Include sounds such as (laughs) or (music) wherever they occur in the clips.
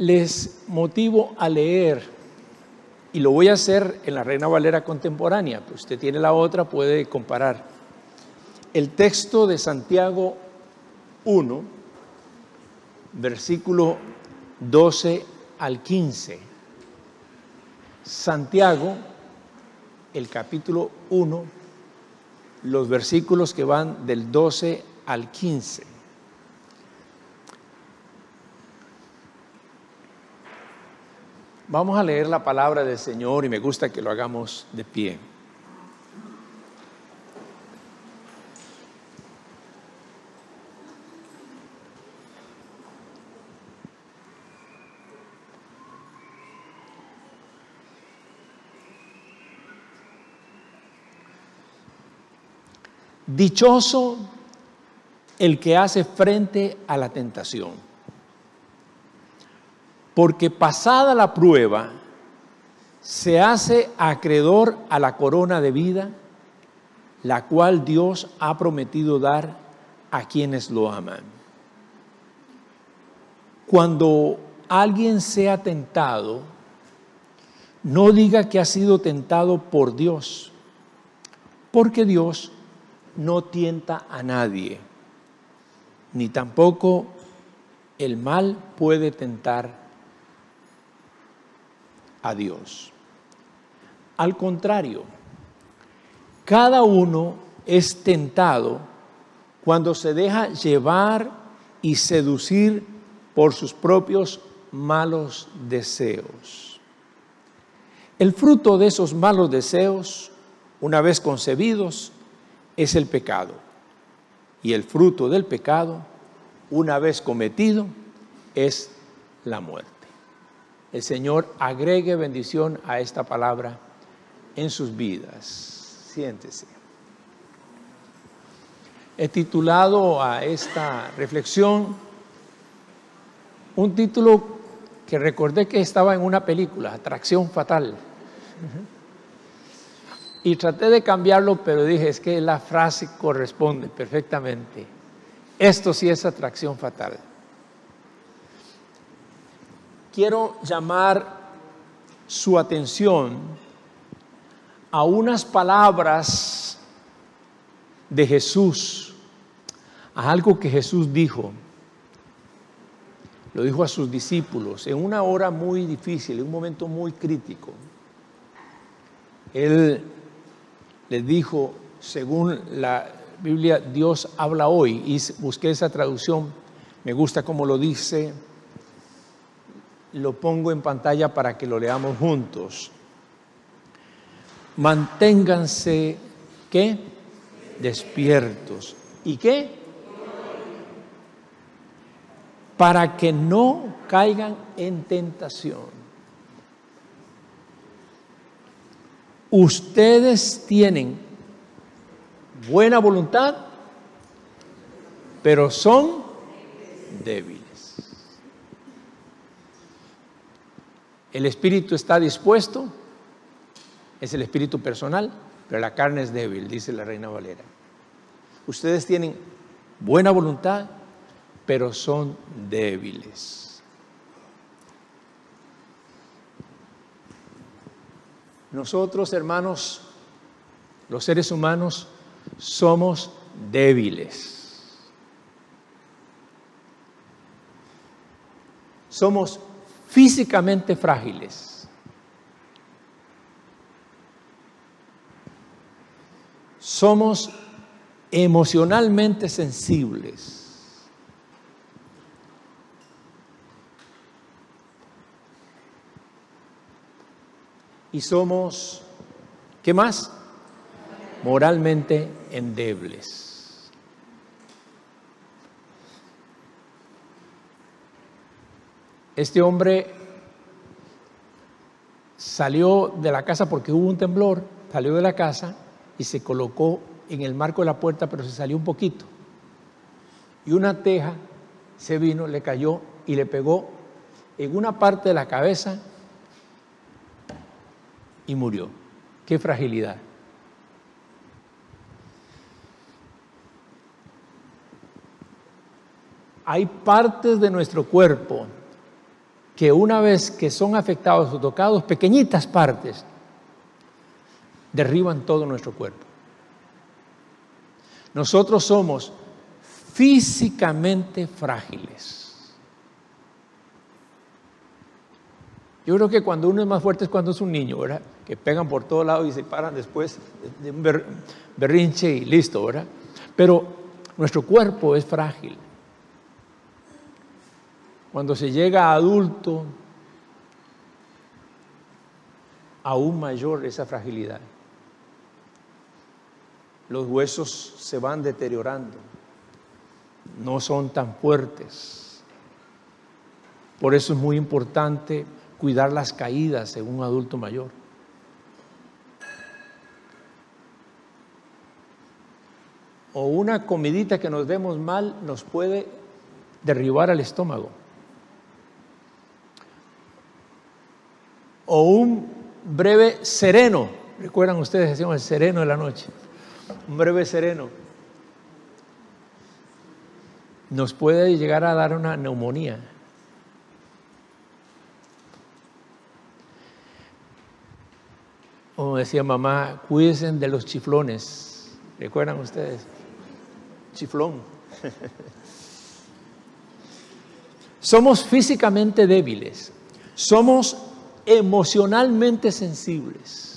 les motivo a leer, y lo voy a hacer en la Reina Valera contemporánea, pues usted tiene la otra, puede comparar. El texto de Santiago 1, versículo 12 al 15. Santiago, el capítulo 1, los versículos que van del 12 al 15. Vamos a leer la palabra del Señor y me gusta que lo hagamos de pie. Dichoso el que hace frente a la tentación porque pasada la prueba, se hace acreedor a la corona de vida, la cual Dios ha prometido dar a quienes lo aman. Cuando alguien sea tentado, no diga que ha sido tentado por Dios, porque Dios no tienta a nadie, ni tampoco el mal puede tentar a Dios. Al contrario, cada uno es tentado cuando se deja llevar y seducir por sus propios malos deseos. El fruto de esos malos deseos, una vez concebidos, es el pecado. Y el fruto del pecado, una vez cometido, es la muerte el Señor agregue bendición a esta palabra en sus vidas. Siéntese. He titulado a esta reflexión un título que recordé que estaba en una película, Atracción Fatal. Y traté de cambiarlo, pero dije, es que la frase corresponde perfectamente. Esto sí es atracción fatal quiero llamar su atención a unas palabras de Jesús, a algo que Jesús dijo. Lo dijo a sus discípulos en una hora muy difícil, en un momento muy crítico. Él les dijo, según la Biblia, Dios habla hoy, y busqué esa traducción, me gusta como lo dice, lo pongo en pantalla para que lo leamos juntos. Manténganse, ¿qué? Despiertos. ¿Y qué? Para que no caigan en tentación. Ustedes tienen buena voluntad, pero son débiles. El espíritu está dispuesto, es el espíritu personal, pero la carne es débil, dice la reina Valera. Ustedes tienen buena voluntad, pero son débiles. Nosotros, hermanos, los seres humanos, somos débiles. Somos físicamente frágiles. Somos emocionalmente sensibles. Y somos, ¿qué más? Moralmente endebles. Este hombre salió de la casa porque hubo un temblor, salió de la casa y se colocó en el marco de la puerta, pero se salió un poquito. Y una teja se vino, le cayó y le pegó en una parte de la cabeza y murió. Qué fragilidad. Hay partes de nuestro cuerpo que una vez que son afectados o tocados, pequeñitas partes derriban todo nuestro cuerpo. Nosotros somos físicamente frágiles. Yo creo que cuando uno es más fuerte es cuando es un niño, ¿verdad? Que pegan por todos lados y se paran después de un berrinche y listo, ¿verdad? Pero nuestro cuerpo es frágil. Cuando se llega a adulto, aún mayor esa fragilidad. Los huesos se van deteriorando, no son tan fuertes. Por eso es muy importante cuidar las caídas en un adulto mayor. O una comidita que nos demos mal nos puede derribar al estómago. O un breve sereno. ¿Recuerdan ustedes? Decíamos el sereno de la noche. Un breve sereno. Nos puede llegar a dar una neumonía. Como decía mamá, cuídense de los chiflones. ¿Recuerdan ustedes? Chiflón. (laughs) Somos físicamente débiles. Somos emocionalmente sensibles.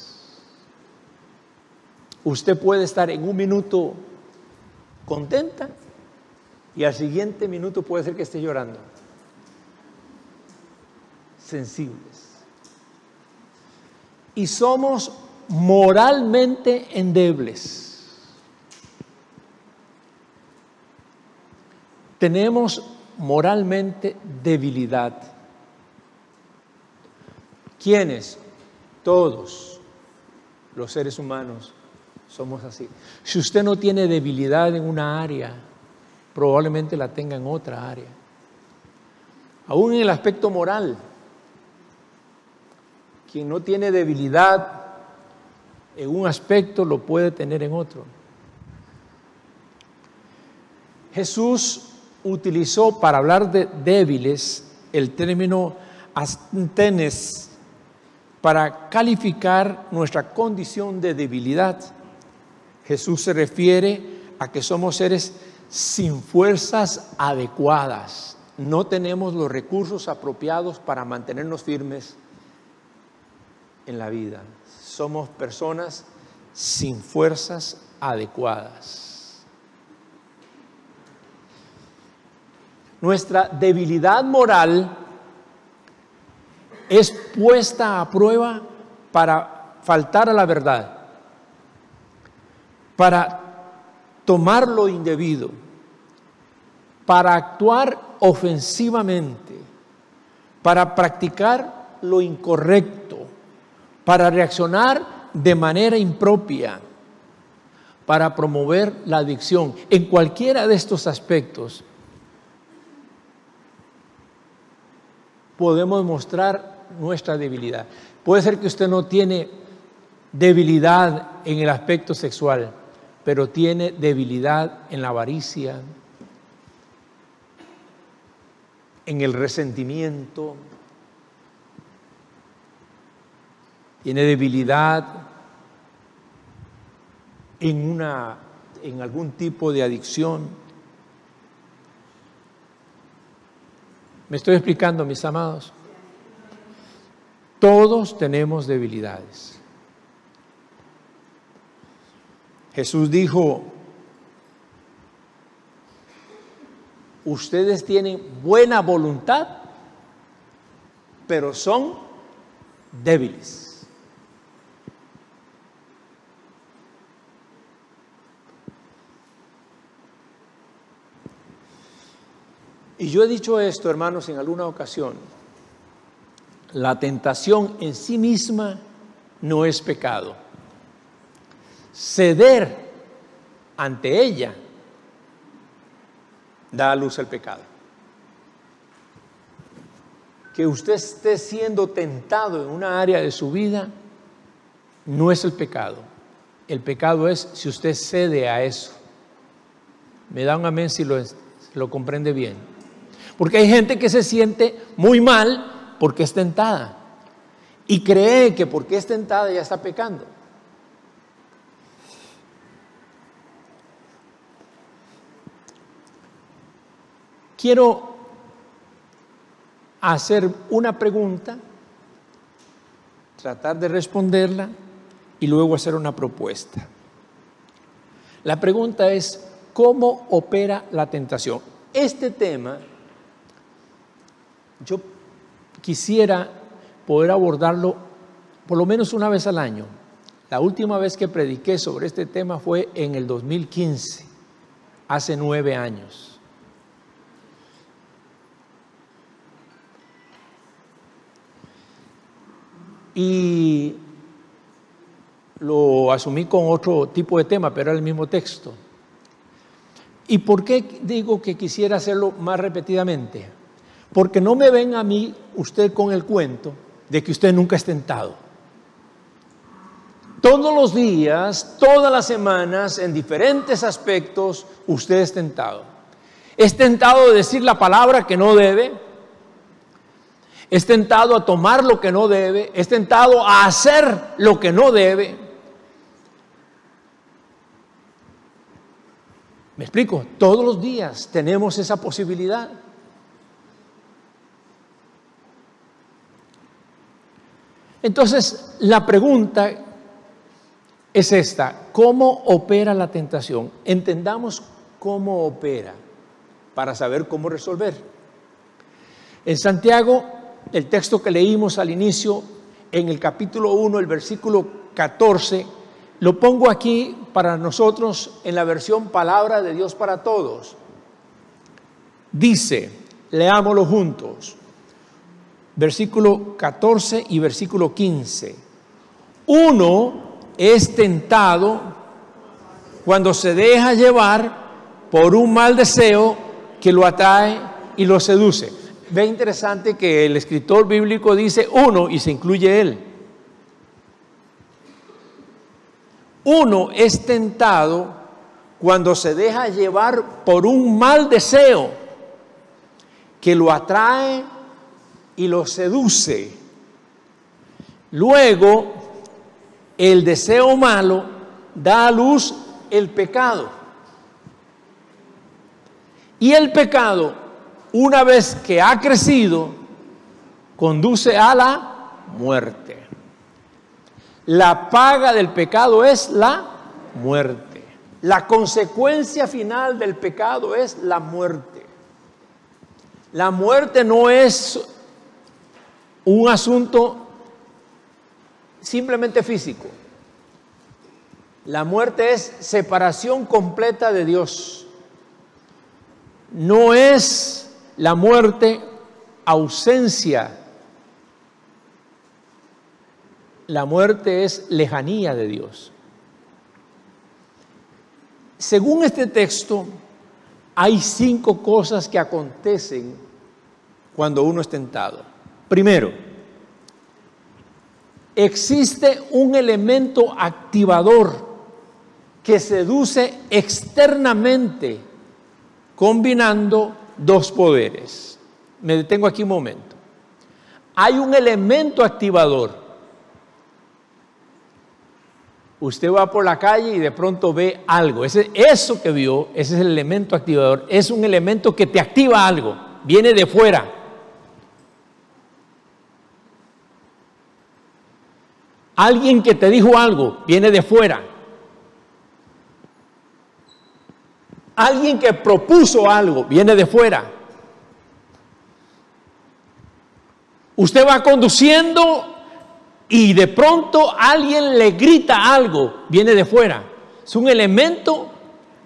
Usted puede estar en un minuto contenta y al siguiente minuto puede ser que esté llorando. Sensibles. Y somos moralmente endebles. Tenemos moralmente debilidad. ¿Quiénes? Todos los seres humanos somos así. Si usted no tiene debilidad en una área, probablemente la tenga en otra área. Aún en el aspecto moral, quien no tiene debilidad en un aspecto lo puede tener en otro. Jesús utilizó para hablar de débiles el término astenes para calificar nuestra condición de debilidad. Jesús se refiere a que somos seres sin fuerzas adecuadas. No tenemos los recursos apropiados para mantenernos firmes en la vida. Somos personas sin fuerzas adecuadas. Nuestra debilidad moral es puesta a prueba para faltar a la verdad, para tomar lo indebido, para actuar ofensivamente, para practicar lo incorrecto, para reaccionar de manera impropia, para promover la adicción. En cualquiera de estos aspectos podemos mostrar nuestra debilidad. Puede ser que usted no tiene debilidad en el aspecto sexual, pero tiene debilidad en la avaricia, en el resentimiento, tiene debilidad en, una, en algún tipo de adicción. ¿Me estoy explicando, mis amados? Todos tenemos debilidades. Jesús dijo, ustedes tienen buena voluntad, pero son débiles. Y yo he dicho esto, hermanos, en alguna ocasión la tentación en sí misma no es pecado. Ceder ante ella da a luz el pecado. Que usted esté siendo tentado en una área de su vida no es el pecado. El pecado es si usted cede a eso. Me da un amén si lo, lo comprende bien. Porque hay gente que se siente muy mal porque es tentada y cree que porque es tentada ya está pecando. Quiero hacer una pregunta, tratar de responderla y luego hacer una propuesta. La pregunta es, ¿cómo opera la tentación? Este tema yo quisiera poder abordarlo por lo menos una vez al año. La última vez que prediqué sobre este tema fue en el 2015, hace nueve años. Y lo asumí con otro tipo de tema, pero era el mismo texto. ¿Y por qué digo que quisiera hacerlo más repetidamente? Porque no me ven a mí usted con el cuento de que usted nunca es tentado. Todos los días, todas las semanas, en diferentes aspectos, usted es tentado. Es tentado de decir la palabra que no debe, es tentado a tomar lo que no debe, es tentado a hacer lo que no debe. ¿Me explico? Todos los días tenemos esa posibilidad. Entonces, la pregunta es esta, ¿cómo opera la tentación? Entendamos cómo opera para saber cómo resolver. En Santiago, el texto que leímos al inicio, en el capítulo 1, el versículo 14, lo pongo aquí para nosotros en la versión Palabra de Dios para Todos. Dice, leámoslo juntos versículo 14 y versículo 15. Uno es tentado cuando se deja llevar por un mal deseo que lo atrae y lo seduce. Ve interesante que el escritor bíblico dice uno y se incluye él. Uno es tentado cuando se deja llevar por un mal deseo que lo atrae y lo seduce. Luego, el deseo malo da a luz el pecado. Y el pecado, una vez que ha crecido, conduce a la muerte. La paga del pecado es la muerte. La consecuencia final del pecado es la muerte. La muerte no es un asunto simplemente físico. La muerte es separación completa de Dios. No es la muerte ausencia. La muerte es lejanía de Dios. Según este texto, hay cinco cosas que acontecen cuando uno es tentado. Primero, existe un elemento activador que seduce externamente combinando dos poderes. Me detengo aquí un momento. Hay un elemento activador. Usted va por la calle y de pronto ve algo. Ese, eso que vio, ese es el elemento activador. Es un elemento que te activa algo. Viene de fuera. Alguien que te dijo algo viene de fuera. Alguien que propuso algo viene de fuera. Usted va conduciendo y de pronto alguien le grita algo, viene de fuera. Es un elemento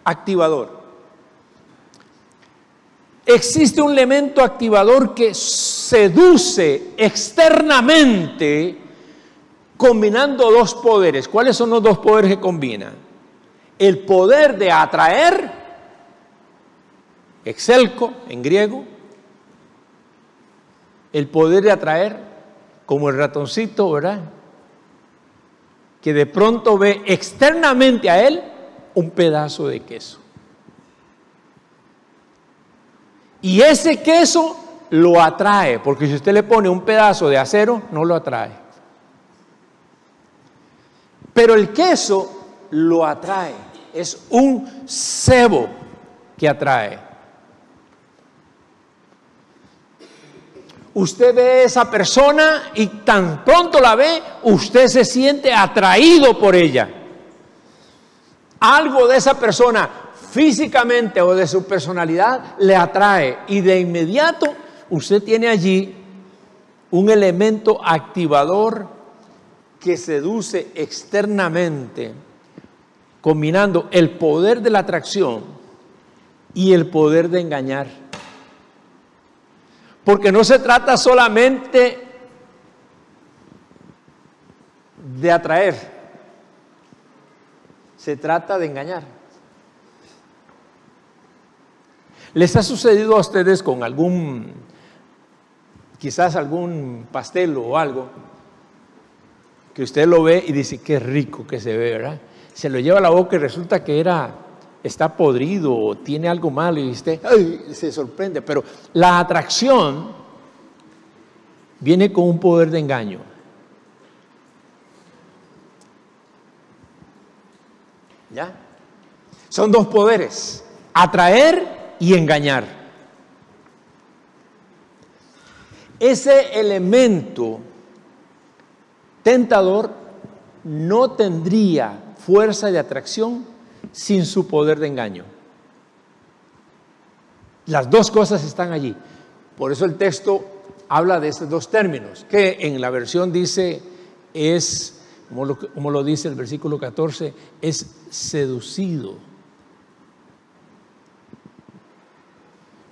activador. Existe un elemento activador que seduce externamente combinando dos poderes. ¿Cuáles son los dos poderes que combinan? El poder de atraer, excelco en griego, el poder de atraer, como el ratoncito, ¿verdad? Que de pronto ve externamente a él un pedazo de queso. Y ese queso lo atrae, porque si usted le pone un pedazo de acero, no lo atrae. Pero el queso lo atrae, es un cebo que atrae. Usted ve a esa persona y tan pronto la ve, usted se siente atraído por ella. Algo de esa persona físicamente o de su personalidad le atrae y de inmediato usted tiene allí un elemento activador que seduce externamente, combinando el poder de la atracción y el poder de engañar. Porque no se trata solamente de atraer, se trata de engañar. ¿Les ha sucedido a ustedes con algún, quizás algún pastel o algo, que usted lo ve y dice, qué rico que se ve, ¿verdad? Se lo lleva a la boca y resulta que era está podrido o tiene algo malo y usted se sorprende. Pero la atracción viene con un poder de engaño. ¿Ya? Son dos poderes, atraer y engañar. Ese elemento tentador no tendría fuerza de atracción sin su poder de engaño. Las dos cosas están allí. Por eso el texto habla de estos dos términos, que en la versión dice es, como lo, como lo dice el versículo 14, es seducido.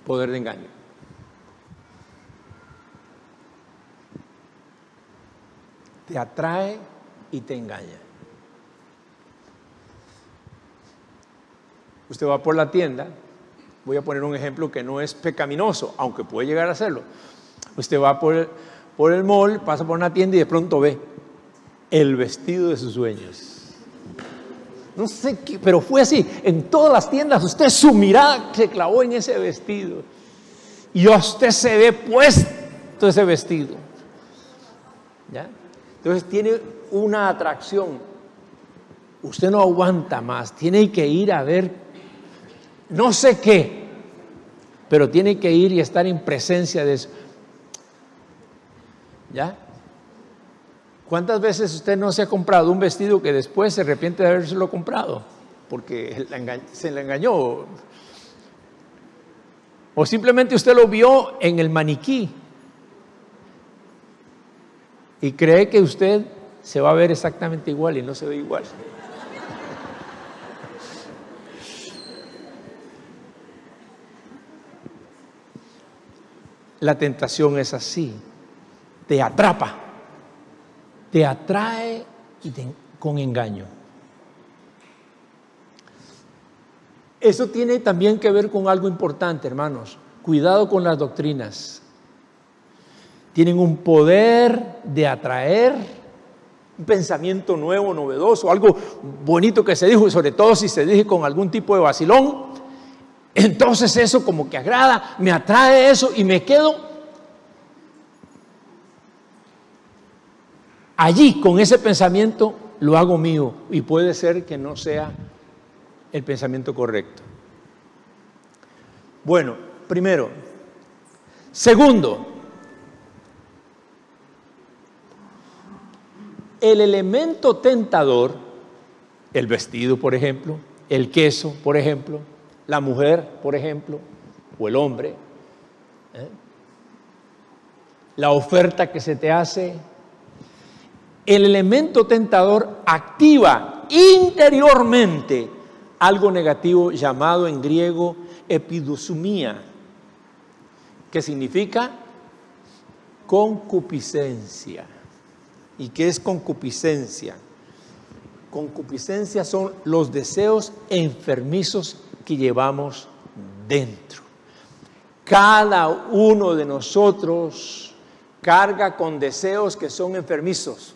Poder de engaño. Te atrae y te engaña. Usted va por la tienda, voy a poner un ejemplo que no es pecaminoso, aunque puede llegar a serlo. Usted va por el, por el mall, pasa por una tienda y de pronto ve el vestido de sus sueños. No sé qué, pero fue así. En todas las tiendas usted su mirada se clavó en ese vestido. Y usted se ve puesto ese vestido. ¿Ya? Entonces tiene una atracción. Usted no aguanta más. Tiene que ir a ver no sé qué, pero tiene que ir y estar en presencia de eso. ¿Ya? ¿Cuántas veces usted no se ha comprado un vestido que después se arrepiente de habérselo comprado? Porque se le engañó. O simplemente usted lo vio en el maniquí y cree que usted se va a ver exactamente igual y no se ve igual. La tentación es así, te atrapa, te atrae y con engaño. Eso tiene también que ver con algo importante, hermanos. Cuidado con las doctrinas. Tienen un poder de atraer un pensamiento nuevo, novedoso, algo bonito que se dijo, y sobre todo si se dice con algún tipo de vacilón, entonces eso como que agrada, me atrae eso y me quedo allí con ese pensamiento, lo hago mío y puede ser que no sea el pensamiento correcto. Bueno, primero. Segundo, el elemento tentador, el vestido, por ejemplo, el queso, por ejemplo, la mujer, por ejemplo, o el hombre, ¿eh? la oferta que se te hace, el elemento tentador activa interiormente algo negativo llamado en griego epidosumía, que significa concupiscencia. ¿Y qué es concupiscencia? Concupiscencia son los deseos enfermizos que llevamos dentro. Cada uno de nosotros carga con deseos que son enfermizos.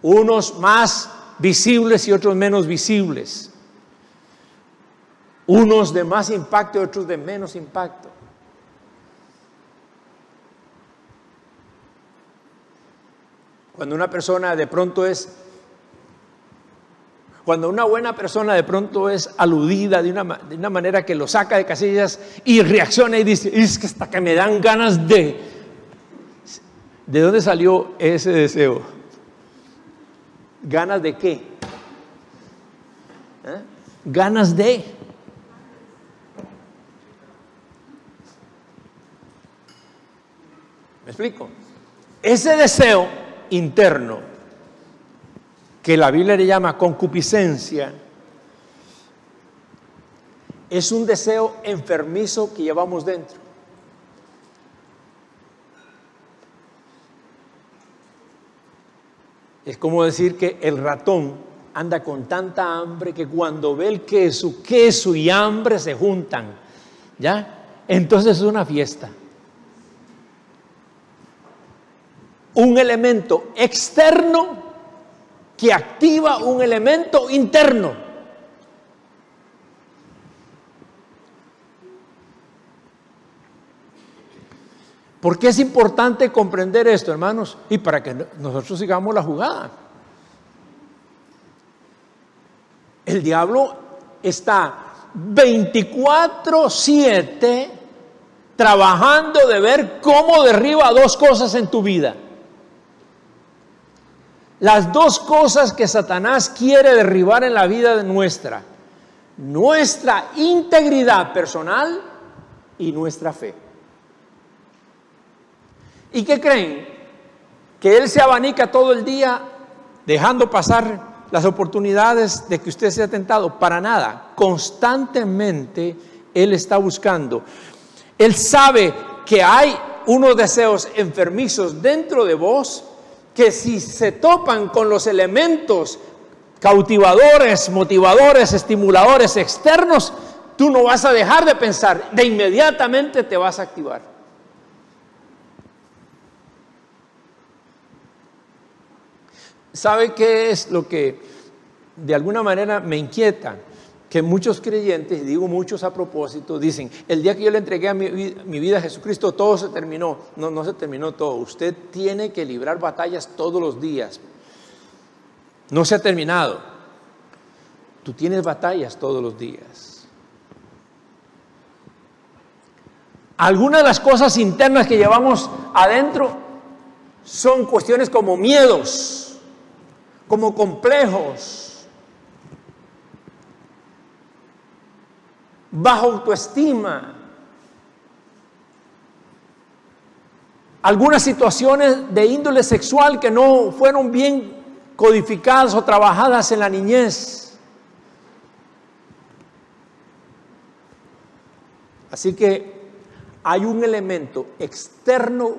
Unos más visibles y otros menos visibles. Unos de más impacto y otros de menos impacto. Cuando una persona de pronto es, cuando una buena persona de pronto es aludida de una, de una manera que lo saca de casillas y reacciona y dice, es que hasta que me dan ganas de... ¿De dónde salió ese deseo? ¿Ganas de qué? ¿Eh? Ganas de... ¿Me explico? Ese deseo interno, que la Biblia le llama concupiscencia, es un deseo enfermizo que llevamos dentro. Es como decir que el ratón anda con tanta hambre que cuando ve el queso, queso y hambre se juntan. ¿Ya? Entonces es una fiesta. Un elemento externo que activa un elemento interno. ¿Por qué es importante comprender esto, hermanos? Y para que nosotros sigamos la jugada. El diablo está 24/7 trabajando de ver cómo derriba dos cosas en tu vida. Las dos cosas que Satanás quiere derribar en la vida de nuestra. Nuestra integridad personal y nuestra fe. ¿Y qué creen? Que Él se abanica todo el día dejando pasar las oportunidades de que usted sea tentado. Para nada. Constantemente Él está buscando. Él sabe que hay unos deseos enfermizos dentro de vos que si se topan con los elementos cautivadores, motivadores, estimuladores externos, tú no vas a dejar de pensar, de inmediatamente te vas a activar. ¿Sabe qué es lo que de alguna manera me inquieta? Que muchos creyentes, digo muchos a propósito, dicen, el día que yo le entregué a mi, vida a Jesucristo, todo se terminó. No, no se terminó todo. Usted tiene que librar batallas todos los días. No se ha terminado. Tú tienes batallas todos los días. Algunas de las cosas internas que llevamos adentro son cuestiones como miedos como complejos, bajo autoestima, algunas situaciones de índole sexual que no fueron bien codificadas o trabajadas en la niñez. Así que hay un elemento externo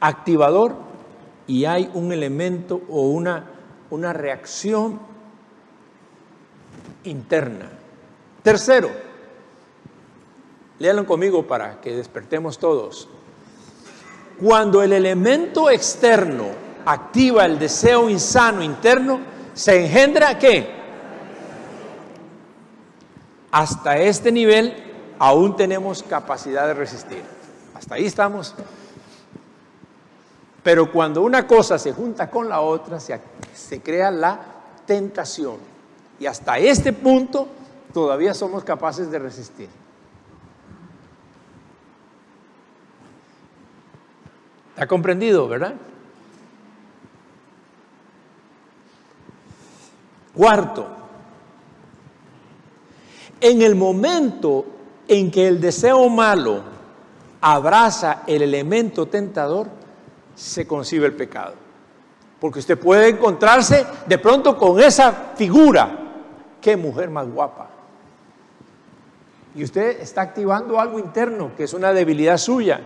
activador y hay un elemento o una, una reacción interna. Tercero, léanlo conmigo para que despertemos todos. Cuando el elemento externo activa el deseo insano interno, se engendra qué? Hasta este nivel aún tenemos capacidad de resistir. Hasta ahí estamos. Pero cuando una cosa se junta con la otra, se, se crea la tentación. Y hasta este punto todavía somos capaces de resistir. ¿Ha comprendido, verdad? Cuarto, en el momento en que el deseo malo abraza el elemento tentador, se concibe el pecado. Porque usted puede encontrarse de pronto con esa figura. Qué mujer más guapa. Y usted está activando algo interno que es una debilidad suya.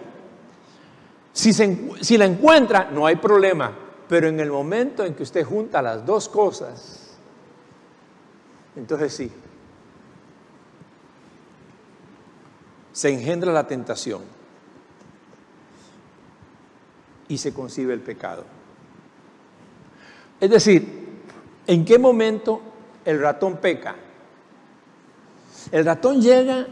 Si, si la encuentra, no hay problema. Pero en el momento en que usted junta las dos cosas, entonces sí, se engendra la tentación y se concibe el pecado. Es decir, ¿en qué momento el ratón peca? El ratón llega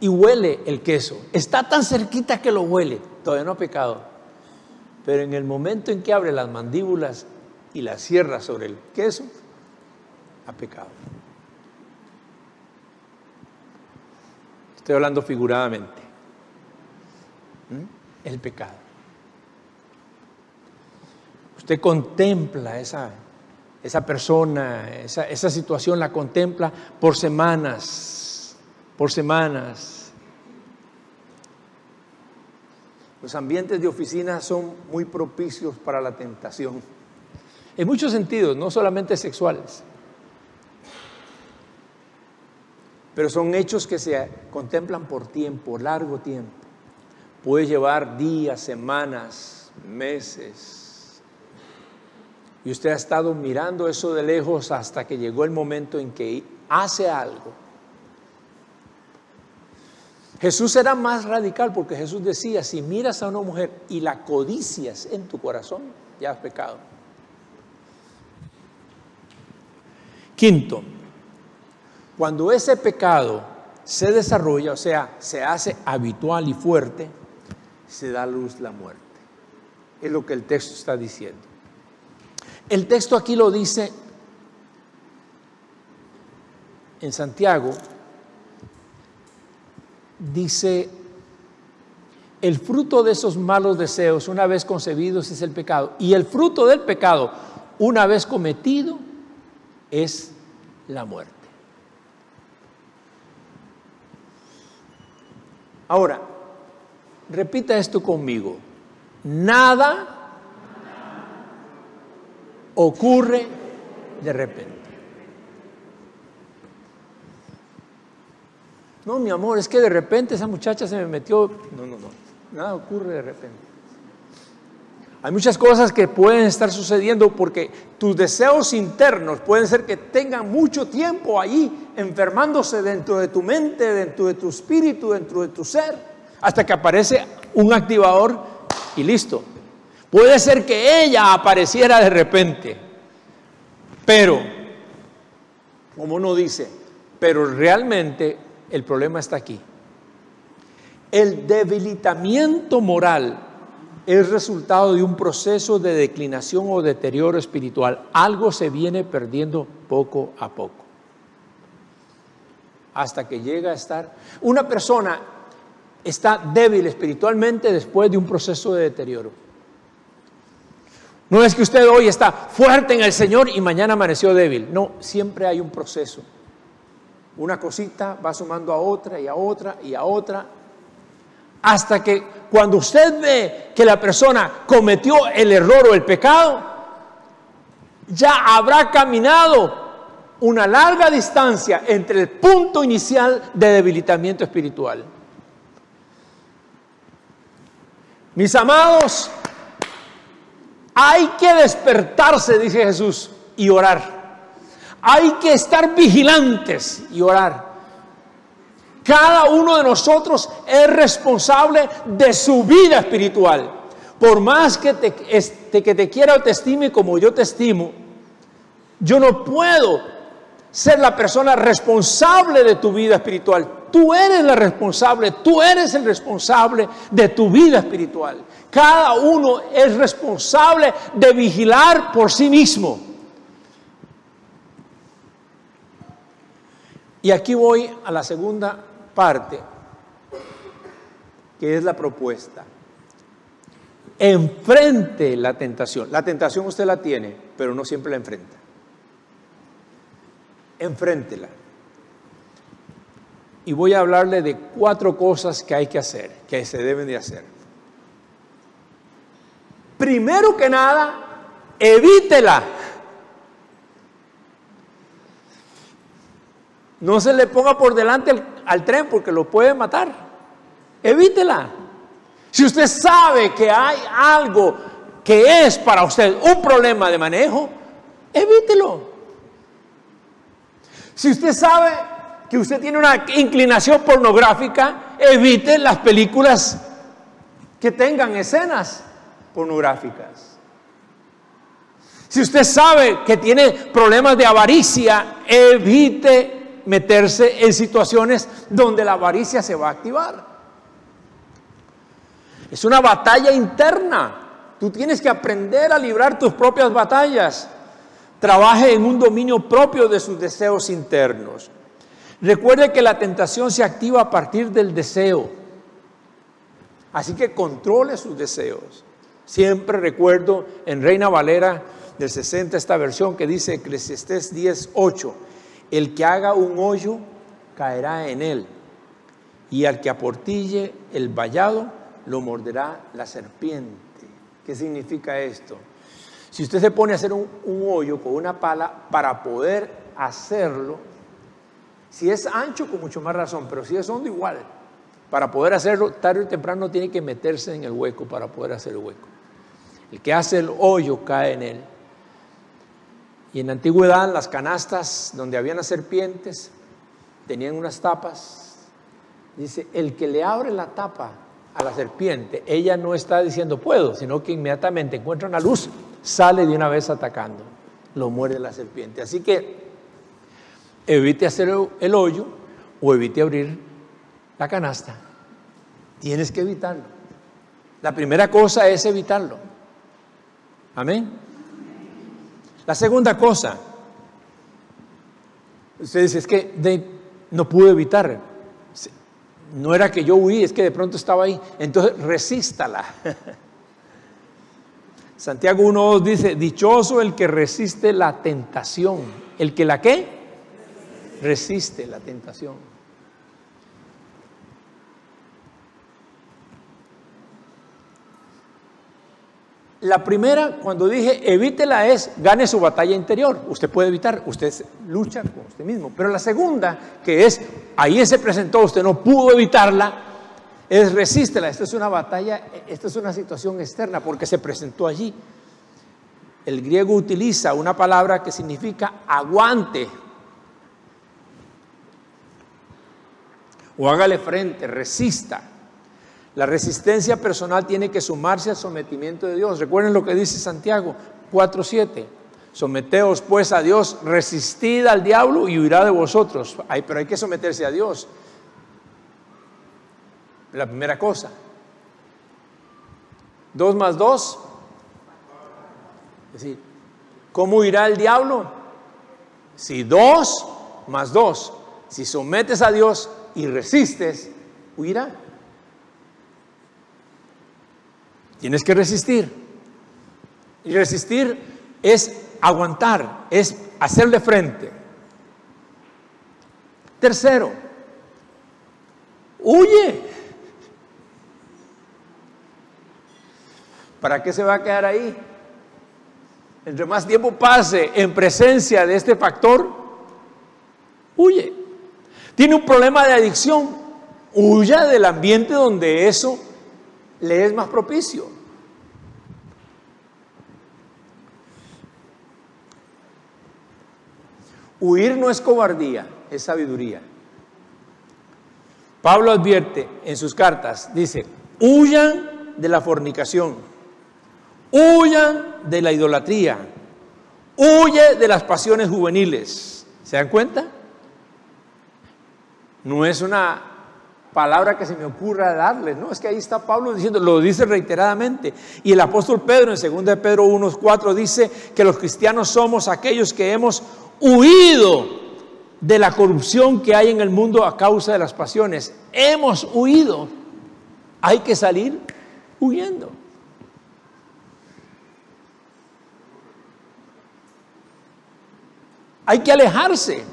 y huele el queso. Está tan cerquita que lo huele. Todavía no ha pecado. Pero en el momento en que abre las mandíbulas y las cierra sobre el queso, ha pecado. Estoy hablando figuradamente. El pecado. Usted contempla esa, esa persona, esa, esa situación la contempla por semanas, por semanas. Los ambientes de oficina son muy propicios para la tentación. En muchos sentidos, no solamente sexuales. Pero son hechos que se contemplan por tiempo, largo tiempo. Puede llevar días, semanas, meses. Y usted ha estado mirando eso de lejos hasta que llegó el momento en que hace algo. Jesús era más radical porque Jesús decía, si miras a una mujer y la codicias en tu corazón, ya has pecado. Quinto, cuando ese pecado se desarrolla, o sea, se hace habitual y fuerte, se da luz la muerte. Es lo que el texto está diciendo. El texto aquí lo dice en Santiago, dice, el fruto de esos malos deseos, una vez concebidos, es el pecado. Y el fruto del pecado, una vez cometido, es la muerte. Ahora, repita esto conmigo. Nada ocurre de repente. No, mi amor, es que de repente esa muchacha se me metió. No, no, no. Nada ocurre de repente. Hay muchas cosas que pueden estar sucediendo porque tus deseos internos pueden ser que tengan mucho tiempo ahí enfermándose dentro de tu mente, dentro de tu espíritu, dentro de tu ser, hasta que aparece un activador y listo. Puede ser que ella apareciera de repente, pero, como uno dice, pero realmente el problema está aquí. El debilitamiento moral es resultado de un proceso de declinación o deterioro espiritual. Algo se viene perdiendo poco a poco. Hasta que llega a estar... Una persona está débil espiritualmente después de un proceso de deterioro. No es que usted hoy está fuerte en el Señor y mañana amaneció débil. No, siempre hay un proceso. Una cosita va sumando a otra y a otra y a otra hasta que cuando usted ve que la persona cometió el error o el pecado, ya habrá caminado una larga distancia entre el punto inicial de debilitamiento espiritual. Mis amados, hay que despertarse, dice Jesús, y orar. Hay que estar vigilantes y orar. Cada uno de nosotros es responsable de su vida espiritual. Por más que te, que te quiera o te estime como yo te estimo, yo no puedo ser la persona responsable de tu vida espiritual. Tú eres la responsable, tú eres el responsable de tu vida espiritual. Cada uno es responsable de vigilar por sí mismo. Y aquí voy a la segunda parte, que es la propuesta. Enfrente la tentación. La tentación usted la tiene, pero no siempre la enfrenta. Enfréntela. Y voy a hablarle de cuatro cosas que hay que hacer, que se deben de hacer. Primero que nada, evítela. No se le ponga por delante al, tren porque lo puede matar. Evítela. Si usted sabe que hay algo que es para usted un problema de manejo, evítelo. Si usted sabe que usted tiene una inclinación pornográfica, evite las películas que tengan escenas pornográficas. Si usted sabe que tiene problemas de avaricia, evite meterse en situaciones donde la avaricia se va a activar. Es una batalla interna. Tú tienes que aprender a librar tus propias batallas. Trabaje en un dominio propio de sus deseos internos. Recuerde que la tentación se activa a partir del deseo. Así que controle sus deseos. Siempre recuerdo en Reina Valera del 60 esta versión que dice Eclesiastés 10:8, el que haga un hoyo caerá en él, y al que aportille el vallado lo morderá la serpiente. ¿Qué significa esto? Si usted se pone a hacer un, hoyo con una pala para poder hacerlo, si es ancho con mucho más razón, pero si es hondo igual, para poder hacerlo tarde o temprano tiene que meterse en el hueco para poder hacer el hueco. El que hace el hoyo cae en él. Y en la antigüedad las canastas donde habían las serpientes tenían unas tapas. Dice, el que le abre la tapa a la serpiente, ella no está diciendo puedo, sino que inmediatamente encuentra una luz, sale de una vez atacando, lo muerde la serpiente. Así que evite hacer el hoyo o evite abrir la canasta. Tienes que evitarlo. La primera cosa es evitarlo. Amén. La segunda cosa, usted dice, es que no pude evitar. No era que yo huí, es que de pronto estaba ahí. Entonces, resístala. (laughs) Santiago 1.2 dice, dichoso el que resiste la tentación. ¿El que la qué? Resiste la tentación. La primera, cuando dije evítela, es gane su batalla interior. Usted puede evitar, usted lucha con usted mismo. Pero la segunda, que es ahí se presentó, usted no pudo evitarla, es resístela. Esta es una batalla, esta es una situación externa porque se presentó allí. El griego utiliza una palabra que significa aguante. O hágale frente, resista. La resistencia personal tiene que sumarse al sometimiento de Dios. Recuerden lo que dice Santiago 4.7. Someteos pues a Dios, resistid al diablo y huirá de vosotros. Ay, pero hay que someterse a Dios. La primera cosa. Dos más dos. Es decir, ¿cómo huirá el diablo? Si dos más dos. Si sometes a Dios y resistes, huirá. Tienes que resistir. Y resistir es aguantar, es hacerle frente. Tercero, huye. ¿Para qué se va a quedar ahí? Entre más tiempo pase en presencia de este factor, huye. Tiene un problema de adicción, huya del ambiente donde eso le es más propicio. Huir no es cobardía, es sabiduría. Pablo advierte en sus cartas, dice, huyan de la fornicación, huyan de la idolatría, huye de las pasiones juveniles. ¿Se dan cuenta? No es una palabra que se me ocurra darles, no, es que ahí está Pablo diciendo, lo dice reiteradamente. Y el apóstol Pedro en 2 de Pedro 1.4 dice que los cristianos somos aquellos que hemos huido de la corrupción que hay en el mundo a causa de las pasiones. Hemos huido. Hay que salir huyendo. Hay que alejarse.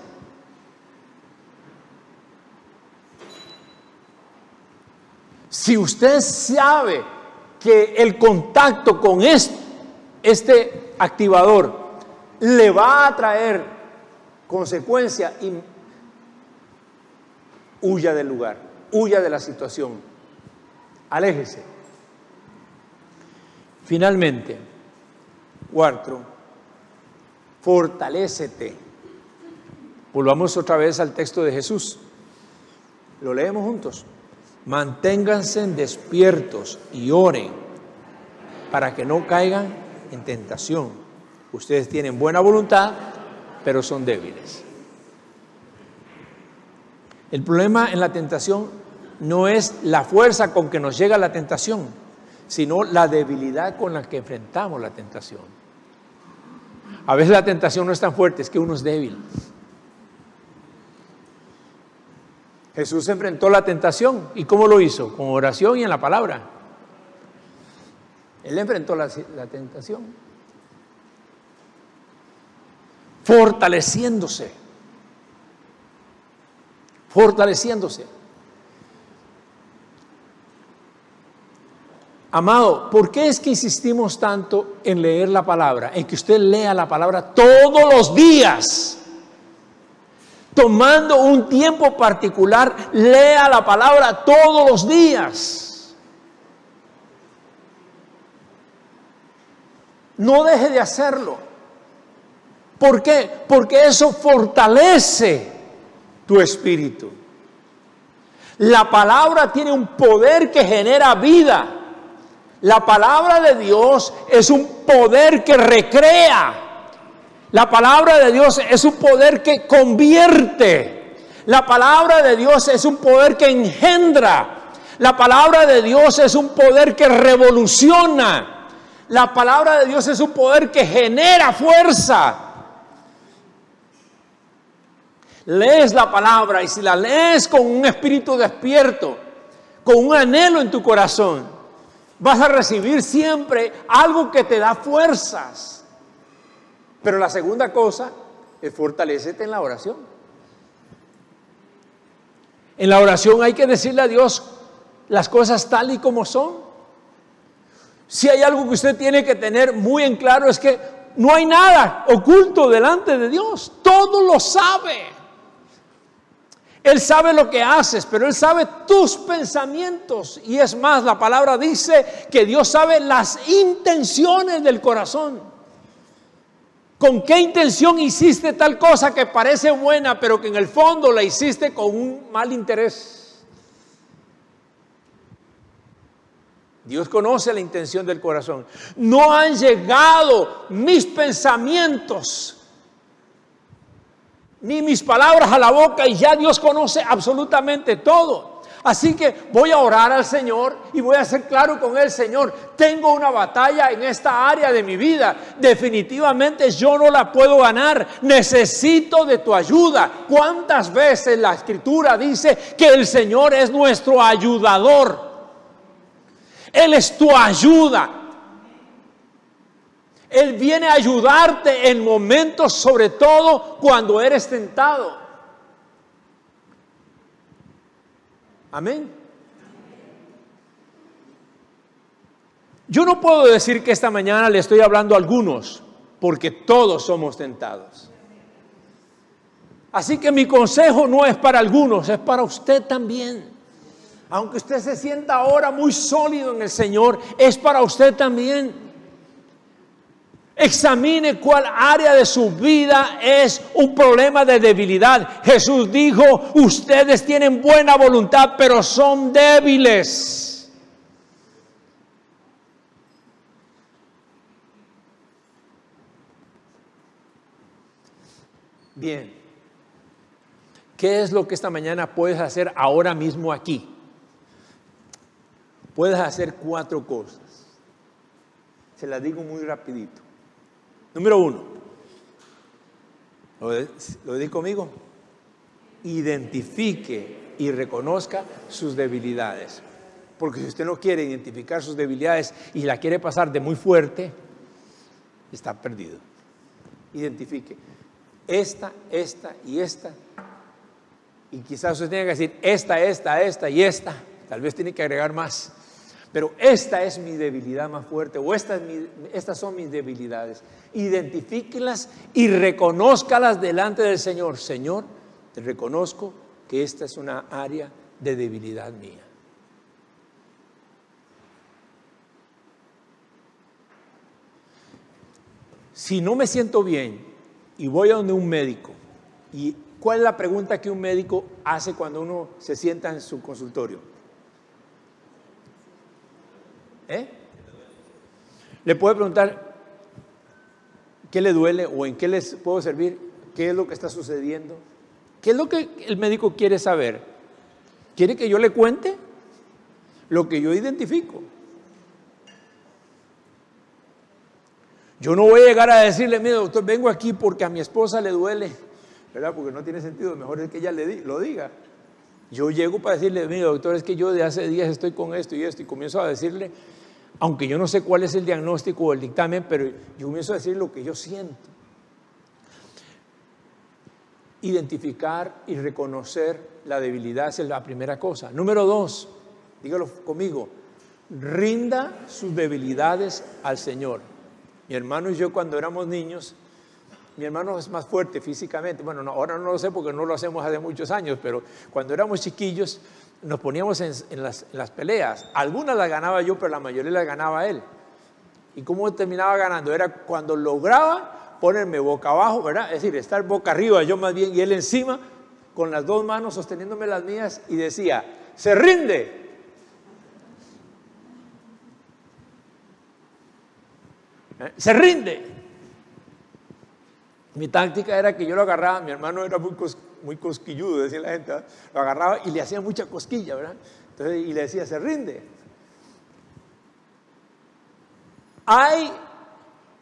Si usted sabe que el contacto con este, activador le va a traer consecuencia y huya del lugar, huya de la situación, aléjese. Finalmente, cuarto, fortalécete. Volvamos otra vez al texto de Jesús. Lo leemos juntos. Manténganse despiertos y oren para que no caigan en tentación. Ustedes tienen buena voluntad, pero son débiles. El problema en la tentación no es la fuerza con que nos llega la tentación, sino la debilidad con la que enfrentamos la tentación. A veces la tentación no es tan fuerte, es que uno es débil. Jesús enfrentó la tentación. ¿Y cómo lo hizo? Con oración y en la palabra. Él enfrentó la, tentación. Fortaleciéndose. Fortaleciéndose. Amado, ¿por qué es que insistimos tanto en leer la palabra? En que usted lea la palabra todos los días tomando un tiempo particular, lea la palabra todos los días. No deje de hacerlo. ¿Por qué? Porque eso fortalece tu espíritu. La palabra tiene un poder que genera vida. La palabra de Dios es un poder que recrea. La palabra de Dios es un poder que convierte. La palabra de Dios es un poder que engendra. La palabra de Dios es un poder que revoluciona. La palabra de Dios es un poder que genera fuerza. Lees la palabra y si la lees con un espíritu despierto, con un anhelo en tu corazón, vas a recibir siempre algo que te da fuerzas. Pero la segunda cosa es fortalecerte en la oración. En la oración hay que decirle a Dios las cosas tal y como son. Si hay algo que usted tiene que tener muy en claro es que no hay nada oculto delante de Dios. Todo lo sabe. Él sabe lo que haces, pero Él sabe tus pensamientos. Y es más, la palabra dice que Dios sabe las intenciones del corazón. ¿Con qué intención hiciste tal cosa que parece buena, pero que en el fondo la hiciste con un mal interés? Dios conoce la intención del corazón. No han llegado mis pensamientos ni mis palabras a la boca y ya Dios conoce absolutamente todo. Así que voy a orar al Señor y voy a ser claro con el Señor, tengo una batalla en esta área de mi vida. Definitivamente yo no la puedo ganar. Necesito de tu ayuda. ¿Cuántas veces la escritura dice que el Señor es nuestro ayudador? Él es tu ayuda. Él viene a ayudarte en momentos, sobre todo cuando eres tentado. Amén. Yo no puedo decir que esta mañana le estoy hablando a algunos, porque todos somos tentados. Así que mi consejo no es para algunos, es para usted también. Aunque usted se sienta ahora muy sólido en el Señor, es para usted también. Examine cuál área de su vida es un problema de debilidad. Jesús dijo, ustedes tienen buena voluntad, pero son débiles. Bien, ¿qué es lo que esta mañana puedes hacer ahora mismo aquí? Puedes hacer cuatro cosas. Se las digo muy rapidito. Número uno, ¿lo, di conmigo? Identifique y reconozca sus debilidades. Porque si usted no quiere identificar sus debilidades y la quiere pasar de muy fuerte, está perdido. Identifique esta, esta y esta. Y quizás usted tenga que decir esta, esta, esta y esta. Tal vez tiene que agregar más. Pero esta es mi debilidad más fuerte o estas son mis debilidades. Identifíquelas y reconózcalas delante del Señor. Señor, te reconozco que esta es una área de debilidad mía. Si no me siento bien y voy a donde un médico, ¿y cuál es la pregunta que un médico hace cuando uno se sienta en su consultorio? ¿Eh? Le puede preguntar qué le duele o en qué les puedo servir, qué es lo que está sucediendo. ¿Qué es lo que el médico quiere saber? ¿Quiere que yo le cuente lo que yo identifico? Yo no voy a llegar a decirle, mire doctor, vengo aquí porque a mi esposa le duele, ¿verdad? Porque no tiene sentido, mejor es que ella le lo diga. Yo llego para decirle, mire doctor, es que yo de hace días estoy con esto y esto, y comienzo a decirle, aunque yo no sé cuál es el diagnóstico o el dictamen, pero yo comienzo a decir lo que yo siento. Identificar y reconocer la debilidad es la primera cosa. Número dos, dígalo conmigo, rinda sus debilidades al Señor. Mi hermano y yo cuando éramos niños, mi hermano es más fuerte físicamente, bueno, ahora no lo sé porque no lo hacemos hace muchos años, pero cuando éramos chiquillos nos poníamos en, las, peleas. Algunas las ganaba yo, pero la mayoría las ganaba él. ¿Y cómo terminaba ganando? Era cuando lograba ponerme boca abajo, ¿verdad? Es decir, estar boca arriba, yo más bien, y él encima, con las dos manos sosteniéndome las mías, y decía, se rinde, ¿Eh? Se rinde. Mi táctica era que yo lo agarraba, mi hermano era muy, muy cosquilludo, decía la gente, lo agarraba y le hacía mucha cosquilla, ¿verdad? Entonces, y le decía, se rinde. Hay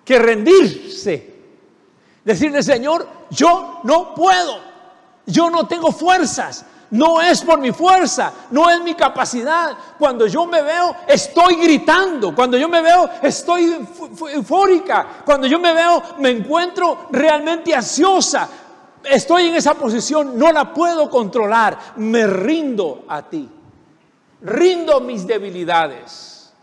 que rendirse. Decirle, Señor, yo no puedo, yo no tengo fuerzas, no es por mi fuerza, no es mi capacidad. Cuando yo me veo, estoy gritando. Cuando yo me veo, estoy eufórica. Cuando yo me veo, me encuentro realmente ansiosa. Estoy en esa posición, no la puedo controlar. Me rindo a ti. Rindo mis debilidades.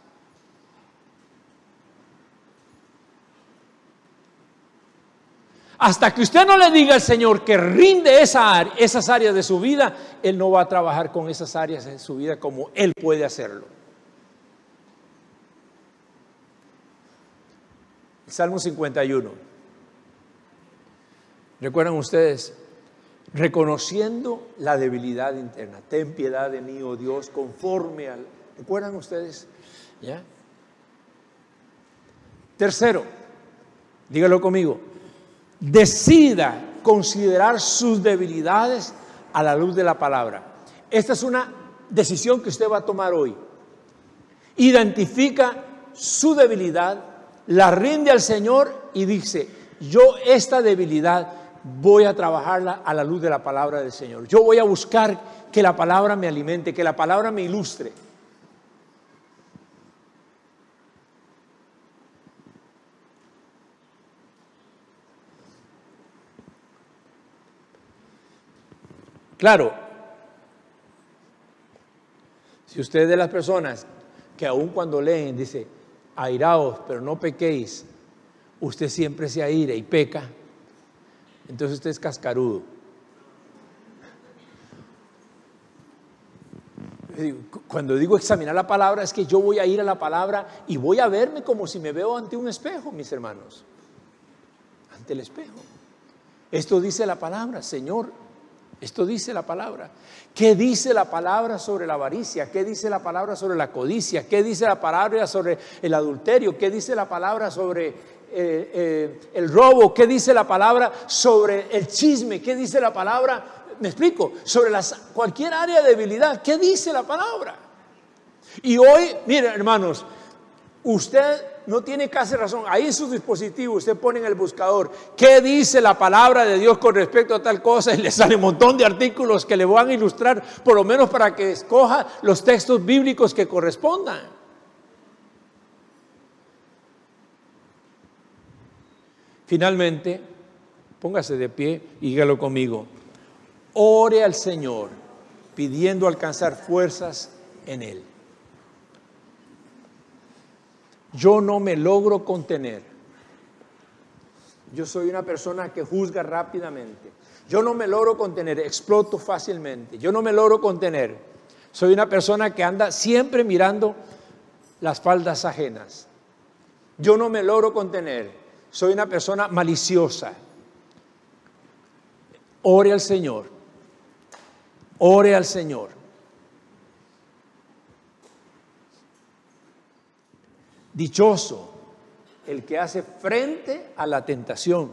Hasta que usted no le diga al Señor que rinde esa, esas áreas de su vida, Él no va a trabajar con esas áreas de su vida como Él puede hacerlo. Salmo 51. ¿Recuerdan ustedes? Reconociendo la debilidad interna. Ten piedad de mí, oh Dios, conforme al... ¿Recuerdan ustedes? ¿Ya? Tercero, dígalo conmigo decida considerar sus debilidades a la luz de la palabra. Esta es una decisión que usted va a tomar hoy. Identifica su debilidad, la rinde al Señor y dice, yo esta debilidad voy a trabajarla a la luz de la palabra del Señor. Yo voy a buscar que la palabra me alimente, que la palabra me ilustre. Claro, si usted es de las personas que aun cuando leen dice, airaos, pero no pequéis, usted siempre se aire y peca, entonces usted es cascarudo. Cuando digo examinar la palabra es que yo voy a ir a la palabra y voy a verme como si me veo ante un espejo, mis hermanos. Ante el espejo. Esto dice la palabra, Señor, esto dice la palabra. ¿Qué dice la palabra sobre la avaricia? ¿Qué dice la palabra sobre la codicia? ¿Qué dice la palabra sobre el adulterio? ¿Qué dice la palabra sobre eh, eh, el robo? ¿Qué dice la palabra sobre el chisme? ¿Qué dice la palabra? Me explico, sobre las, cualquier área de debilidad. ¿Qué dice la palabra? Y hoy, miren hermanos, usted no tiene casi razón. Ahí en su dispositivo usted pone en el buscador qué dice la palabra de Dios con respecto a tal cosa y le sale un montón de artículos que le van a ilustrar, por lo menos para que escoja los textos bíblicos que correspondan. Finalmente, póngase de pie y dígalo conmigo. Ore al Señor pidiendo alcanzar fuerzas en Él yo no me logro contener. Yo soy una persona que juzga rápidamente. Yo no me logro contener, exploto fácilmente. Yo no me logro contener. Soy una persona que anda siempre mirando las faldas ajenas. Yo no me logro contener. Soy una persona maliciosa. Ore al Señor. Ore al Señor. Dichoso el que hace frente a la tentación,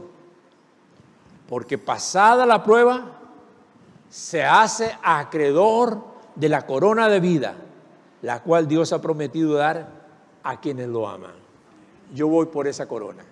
porque pasada la prueba se hace acreedor de la corona de vida, la cual Dios ha prometido dar a quienes lo aman. Yo voy por esa corona.